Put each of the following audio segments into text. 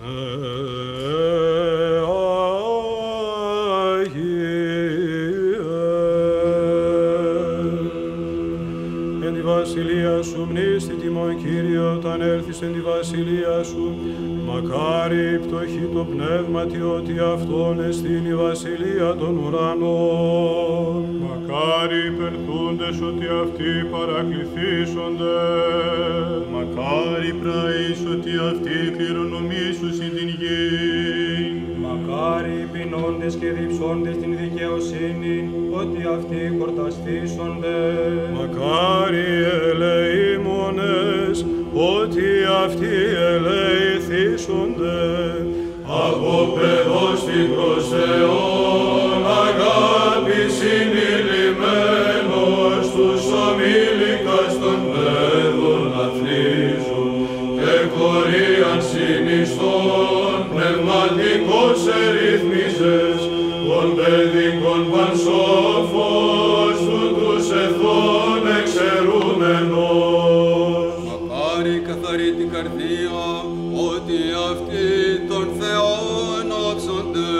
Εν τη βασιλεία σου μνήστη τιμών Κύριε όταν έρθεις εν τη βασιλεία σου μακάρι η πτωχή το πνεύματι ότι αυτόν εστίν η βασιλεία των ουρανών. Μακάρι υπερθούντες ότι αυτοί παρακληθήσονται. Μακάρι πράεις ότι αυτοί κληρονομήσουσιν πεινώντες και διψώντες την δικαιοσύνη, ότι αυτοί κορταστήσονται. Μακάρι ελεήμονες, ότι αυτοί ελεηθήσονται. Από παιδός την προς αιών αγάπη συνειλημμένος των παιδικών πανσόφος του τους εθών εξαιρούμενος. Μακάρι καθαρή την καρδία, ότι αυτοί των Θεών όψονται.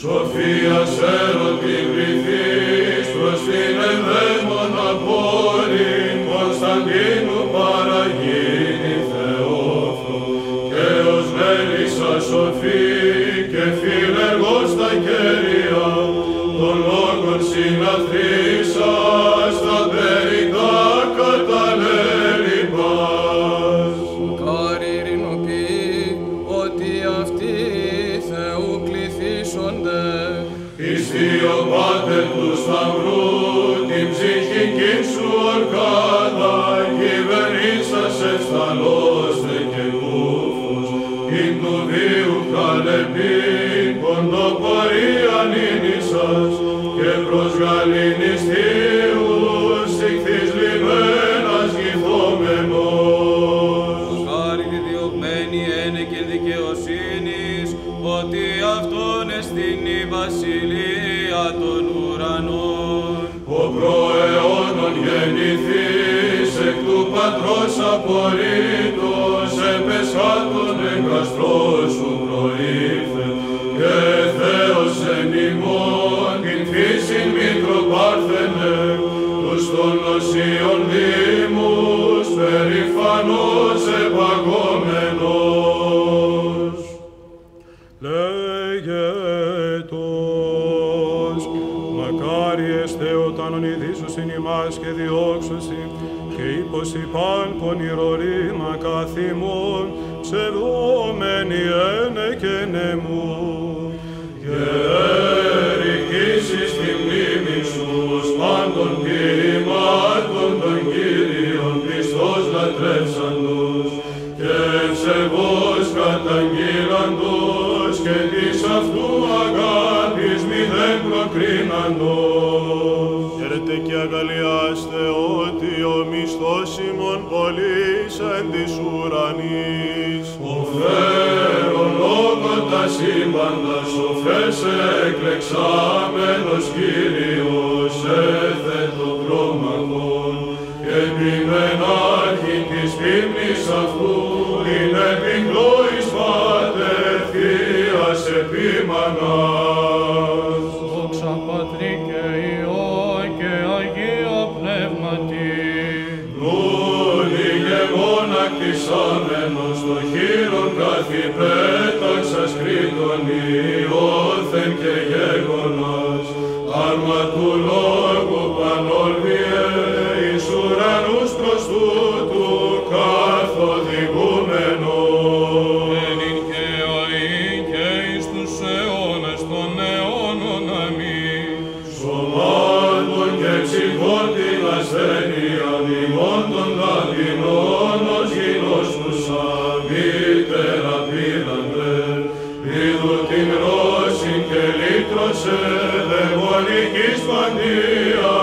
Σοφίας έρωτη βρυθείς προς την ευαίμονα πόλη Κωνσταντίνου παραγίνη Θεόφρου και ως μέλισσα σοφή Πιστή ο Πάτερ του Σταυρού, την ψυχική σου ορκάδα, κυβερνήσας ευσταλώστε και κούφους, την του βίου χαλεπήν, κοντοπορείαν ίνησας, και προς γαλήνης ότι αυτόν εστίν η βασιλεία των ουρανών. Ο προαιώνων γεννηθείς εκ του Πατρός απορρίτως επεσχάτων εγκαστρός σου προήλθε και Θεός εν ημών την φύσιν Μητροπάρθενε τους των οσίων όταν ονειδήσουσιν ημάς και διώξουσιν και ύποσι παν πονηρορήμα καθημών ψευδόμενοι ένε και νεμού. Και ερικήσεις τη μνήμη σου ως πάντων ποιημάτων των Κύριων πιστός λατρεύσαντος και ευσεβώς καταγγείλαντος και της αυτού αγάπης μηδέν προκρίναντος. Χαίρετε και αγαλιάστε ότι ο μισθός ημών πολύς εν της ουρανής. Ο φέρον λόγω τα σύμπαντα σοφές εκλεξάμενος Κύριος έθετο πρόμαχον και ποιμενάρχη της πίμνης αυτού την επικλώης πάτερ θείας επίμανας. Ηγεμόν ακτισάμενος το χείρον καθυπέταξας κρήτων ιόθεν και γέγονας άρμα του λόγου πανόλβιε εις ουρανούς προς τούτου καθοδηγούμενος. Ενήν και αεί και εις τους αιώνες των αιώνων αμήν. Σωμάτων και ψυχών την ασθένεια δημών των ταπεινών την ρώση και λύτρωσε δαιμονικής παντής